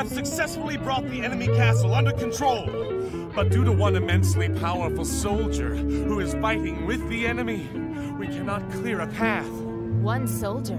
have successfully brought the enemy castle under control. But due to one immensely powerful soldier who is fighting with the enemy, we cannot clear a path. One soldier.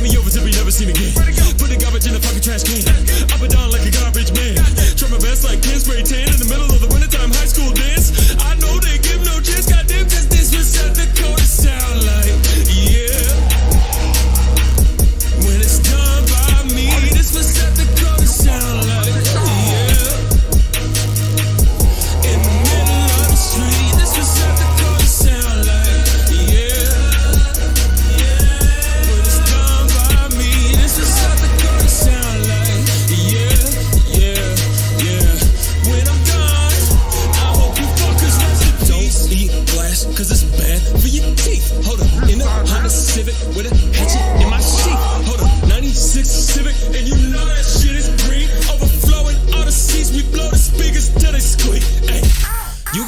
Send me over to be never seen again. Put the garbage in the fucking trash can. Up and down like a garbage man. Try my best like spray tan in the middle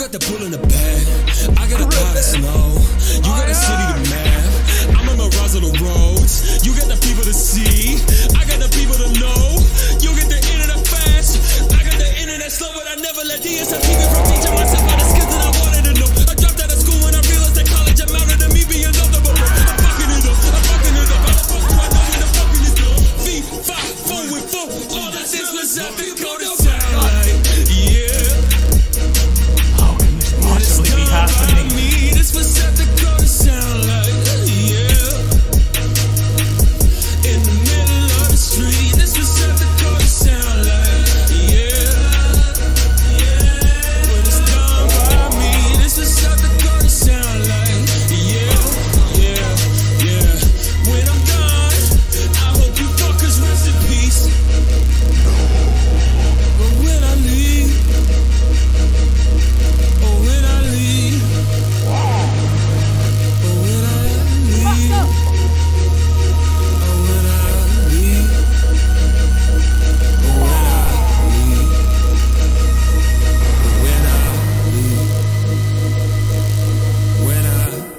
got the pool in the bag, I got a car to snow. You got a city to map, I'm on the rise of the roads. You got the people to see, I got the people to know. You get the internet fast, I got the internet slow, but I never let DSL keep me from teaching myself all the skills that I wanted to know. I dropped out of school when I realized that college amounted to me being nothing but broke. I'm fucking it up, I'm fucking it up. How the fuck do I know when the fucking is done? V, five, four with four, all that is was Dakota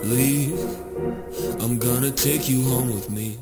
leave, I'm gonna take you home with me.